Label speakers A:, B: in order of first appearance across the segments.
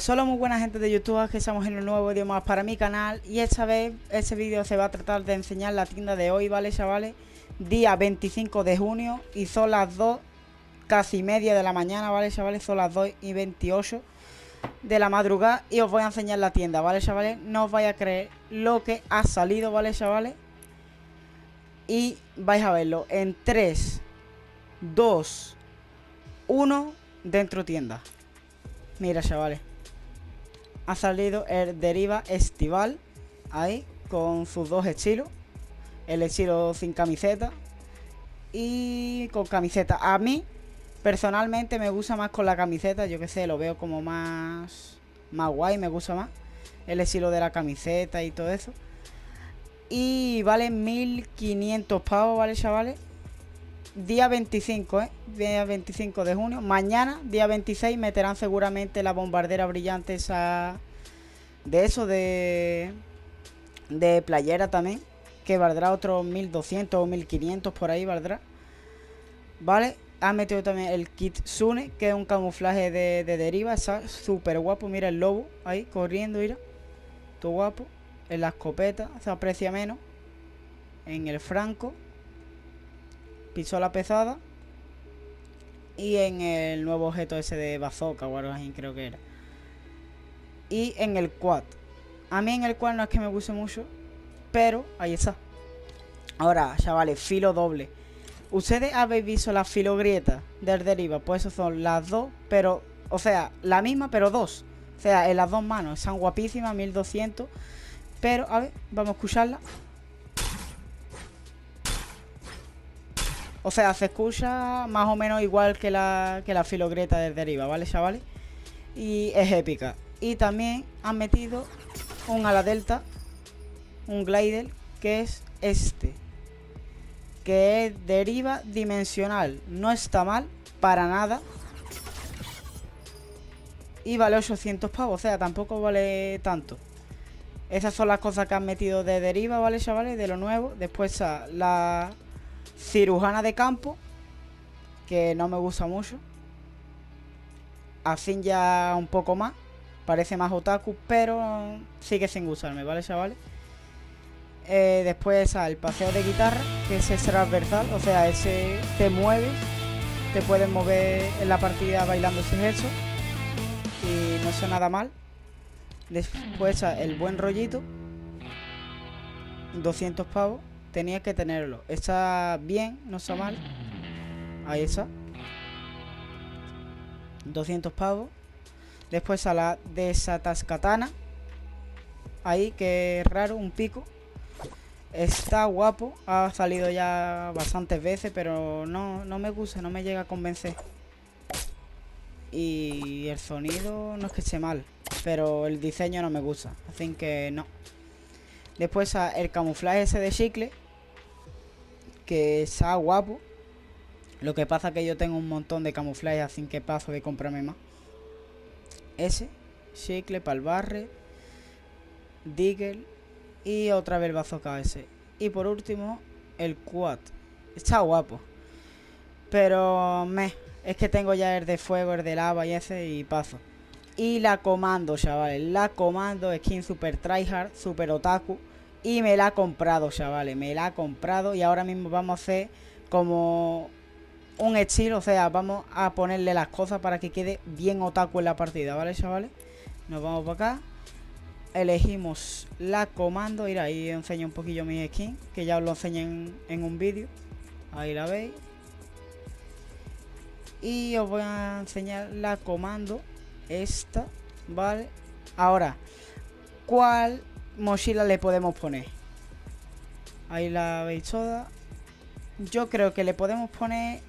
A: Pues solo muy buena gente de YouTube, que estamos en un nuevo vídeo más para mi canal Y esta vez, este vídeo se va a tratar de enseñar la tienda de hoy, ¿vale chavales? Día 25 de junio y son las 2 casi media de la mañana, ¿vale chavales? Son las 2 y 28 de la madrugada y os voy a enseñar la tienda, ¿vale chavales? No os vais a creer lo que ha salido, ¿vale chavales? Y vais a verlo en 3, 2, 1, dentro tienda Mira chavales ha salido el Deriva Estival. Ahí, con sus dos estilos. El estilo sin camiseta y con camiseta. A mí, personalmente, me gusta más con la camiseta. Yo que sé, lo veo como más, más guay, me gusta más. El estilo de la camiseta y todo eso. Y vale 1500 pavos, ¿vale, chavales? Día 25, ¿eh? Día 25 de junio. Mañana, día 26, meterán seguramente la bombardera brillante esa... De eso, de... De playera también. Que valdrá otros 1200 o 1500 por ahí, valdrá. ¿Vale? Ha metido también el kit Sune, que es un camuflaje de, deriva. Está súper guapo. Mira el lobo ahí corriendo, mira. Todo guapo. En la escopeta se aprecia menos. En el franco pistola pesada y en el nuevo objeto ese de bazooka o algo así creo que era. Y en el quad. A mí en el quad no es que me guste mucho, pero ahí está. Ahora, chavales, filo doble. ¿Ustedes habéis visto la filogrieta del deriva? Pues eso son las dos, pero, o sea, la misma, pero dos. O sea, en las dos manos. Están guapísimas, 1200. Pero, a ver, vamos a escucharla. O sea, se escucha más o menos igual que la, que la filogreta del deriva, ¿vale, chavales? Y es épica. Y también han metido un ala delta, un glider, que es este. Que es deriva dimensional. No está mal, para nada. Y vale 800 pavos, o sea, tampoco vale tanto. Esas son las cosas que han metido de deriva, ¿vale, chavales? De lo nuevo. Después la Cirujana de campo, que no me gusta mucho. Así ya un poco más. Parece más otaku, pero sigue sin gustarme, ¿vale, chavales? Eh, después el paseo de guitarra, que es transversal, o sea, ese te mueves, te puedes mover en la partida bailando sin eso. Y no sé nada mal. Después el buen rollito, 200 pavos tenía que tenerlo. Está bien, no está mal. Ahí está. 200 pavos. Después a la desatascatana. Ahí, que raro, un pico. Está guapo. Ha salido ya bastantes veces, pero no, no me gusta, no me llega a convencer. Y el sonido no es que esté mal, pero el diseño no me gusta. Así que no. Después el camuflaje ese de chicle. Que está guapo. Lo que pasa es que yo tengo un montón de camuflaje, así que paso de comprarme más. Ese, chicle para el barre, Diggle y otra vez el bazooka ese. Y por último, el quad. Está guapo. Pero me, es que tengo ya el de fuego, el de lava y ese y paso. Y la comando, chavales. La comando skin super tryhard, super otaku. Y me la ha comprado, chavales. Me la ha comprado. Y ahora mismo vamos a hacer como un estilo. O sea, vamos a ponerle las cosas para que quede bien otaku en la partida, ¿vale, chavales? Nos vamos para acá. Elegimos la comando. Mira, ahí enseño un poquillo mi skin. Que ya os lo enseñé en, en un vídeo. Ahí la veis. Y os voy a enseñar la comando. Esta, ¿vale? Ahora, ¿cuál mochila le podemos poner. Ahí la veis toda. Yo creo que le podemos poner...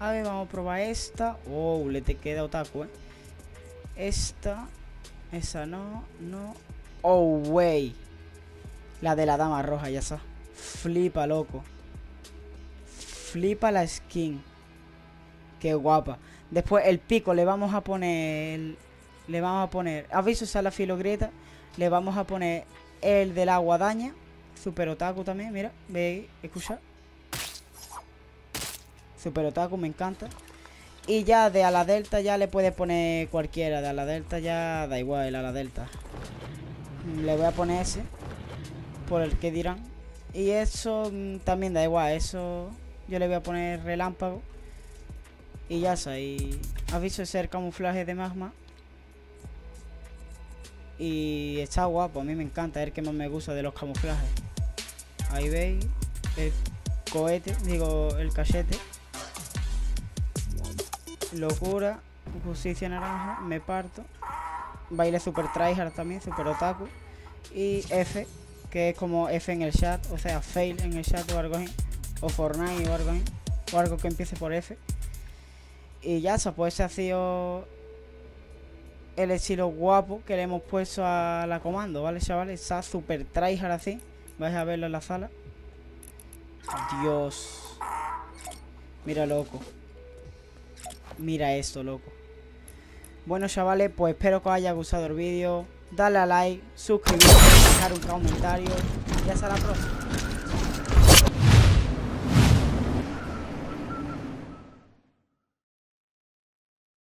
A: A ver, vamos a probar esta. Oh, le te queda otaku, eh. Esta. Esa no, no. Oh, wey. La de la dama roja, ya está. Flipa, loco. Flipa la skin. Qué guapa. Después el pico le vamos a poner... Le vamos a poner... Aviso a la filogreta. Le vamos a poner el de la guadaña. Super otaku también, mira. Ve, escucha. Super otaku, me encanta. Y ya de a la delta ya le puedes poner cualquiera. De a la delta ya da igual el a la delta. Le voy a poner ese. Por el que dirán. Y eso mm, también da igual. Eso yo le voy a poner relámpago. Y ya está. Y aviso de ser camuflaje de magma. Y está guapo. A mí me encanta. Es el que más me gusta de los camuflajes. Ahí veis. El cohete. Digo, el cachete. Locura. Justicia naranja. Me parto. Baile super tryhard también. Super otaku. Y F. Que es como F en el chat. O sea, fail en el chat o algo así. O Fortnite o algo así. O algo que empiece por F. Y ya se pues ese ha sido el estilo guapo que le hemos puesto a la comando, ¿vale, chavales? Está super tryhard así. Vais a verlo en la sala. Dios. Mira, loco. Mira esto, loco. Bueno, chavales, pues espero que os haya gustado el vídeo. Dale a like, suscribirte, dejar un comentario. Y hasta la próxima.